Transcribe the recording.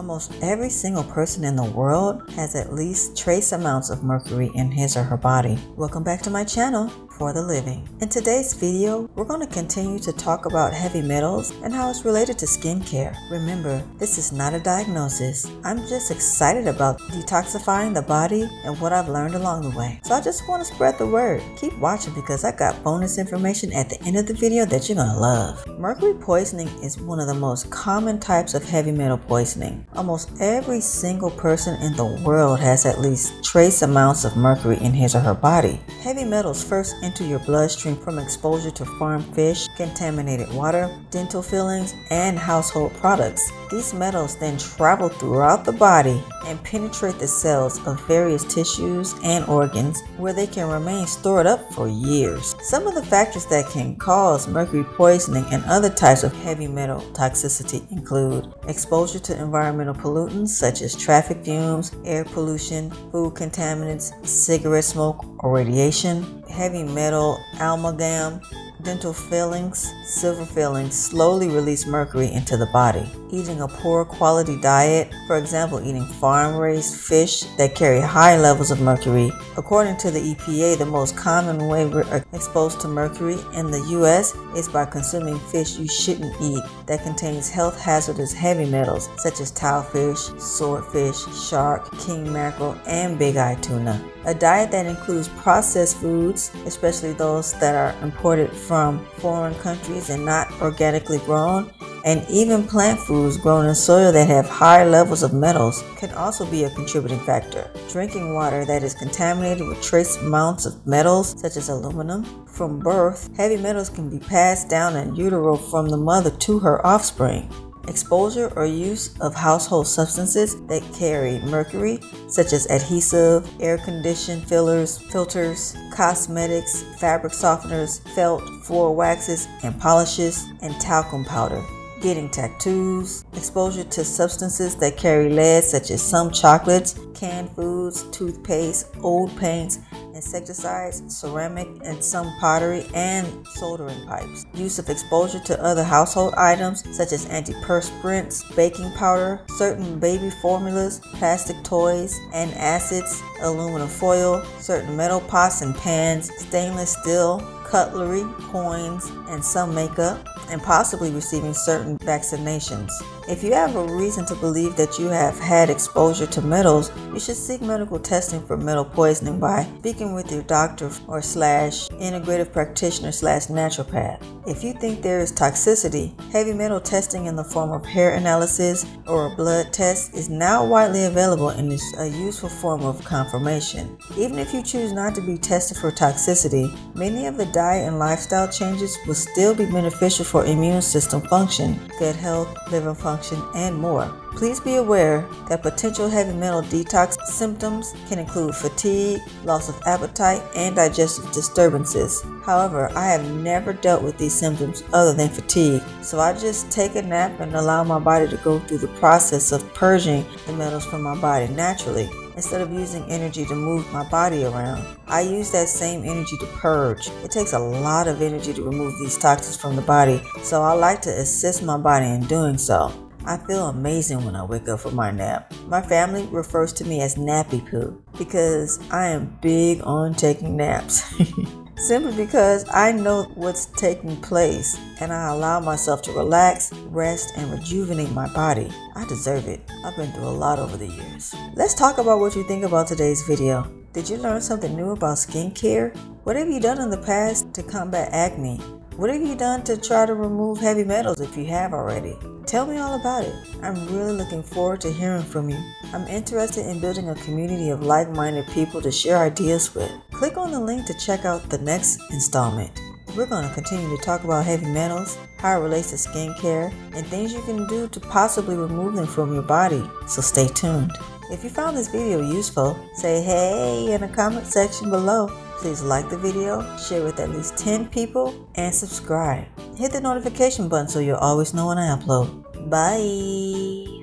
Almost every single person in the world has at least trace amounts of mercury in his or her body. Welcome back to my channel for the living. In today's video, we're going to continue to talk about heavy metals and how it's related to skincare. Remember, this is not a diagnosis. I'm just excited about detoxifying the body and what I've learned along the way. So I just want to spread the word. Keep watching because I got bonus information at the end of the video that you're going to love. Mercury poisoning is one of the most common types of heavy metal poisoning. Almost every single person in the world has at least trace amounts of mercury in his or her body. Heavy metals first into your bloodstream from exposure to farm fish, contaminated water, dental fillings, and household products. These metals then travel throughout the body and penetrate the cells of various tissues and organs where they can remain stored up for years. Some of the factors that can cause mercury poisoning and other types of heavy metal toxicity include exposure to environmental pollutants such as traffic fumes, air pollution, food contaminants, cigarette smoke or radiation, heavy metal, amalgam, dental fillings, silver fillings slowly release mercury into the body. Eating a poor quality diet, for example, eating farm raised fish that carry high levels of mercury. According to the EPA, the most common way we're exposed to mercury in the US is by consuming fish you shouldn't eat that contains health hazardous heavy metals such as tilefish, swordfish, shark, king mackerel, and big eye tuna. A diet that includes processed foods, especially those that are imported from foreign countries and not organically grown, and even plant foods grown in soil that have high levels of metals can also be a contributing factor. Drinking water that is contaminated with trace amounts of metals, such as aluminum, from birth, heavy metals can be passed down in utero from the mother to her offspring. Exposure or use of household substances that carry mercury, such as adhesive, air condition fillers, filters, cosmetics, fabric softeners, felt, floor waxes and polishes, and talcum powder. Getting tattoos, exposure to substances that carry lead, such as some chocolates, canned foods, toothpaste, old paints, insecticides, ceramic, and some pottery and soldering pipes. Use of exposure to other household items such as antiperspirants, baking powder, certain baby formulas, plastic toys and acids, aluminum foil, certain metal pots and pans, stainless steel, cutlery, coins, and some makeup, and possibly receiving certain vaccinations. If you have a reason to believe that you have had exposure to metals, you should seek medical testing for metal poisoning by speaking with your doctor or slash integrative practitioner slash naturopath. If you think there is toxicity, heavy metal testing in the form of hair analysis or a blood test is now widely available and is a useful form of confirmation. Even if you choose not to be tested for toxicity, many of the diet and lifestyle changes will still be beneficial for immune system function, gut health, liver function, function, and more. Please be aware that potential heavy metal detox symptoms can include fatigue, loss of appetite, and digestive disturbances. However, I have never dealt with these symptoms other than fatigue, so I just take a nap and allow my body to go through the process of purging the metals from my body naturally instead of using energy to move my body around. I use that same energy to purge. It takes a lot of energy to remove these toxins from the body, so I like to assist my body in doing so. I feel amazing when I wake up from my nap. My family refers to me as Nappy Poo because I am big on taking naps. Simply because I know what's taking place and I allow myself to relax, rest, and rejuvenate my body. I deserve it. I've been through a lot over the years. Let's talk about what you think about today's video. Did you learn something new about skincare? What have you done in the past to combat acne? What have you done to try to remove heavy metals if you have already? Tell me all about it. I'm really looking forward to hearing from you. I'm interested in building a community of like minded people to share ideas with. Click on the link to check out the next installment. We're going to continue to talk about heavy metals, how it relates to skincare, and things you can do to possibly remove them from your body. So stay tuned. If you found this video useful, say hey in the comment section below. Please like the video, share with at least 10 people, and subscribe. Hit the notification button so you'll always know when I upload. Bye.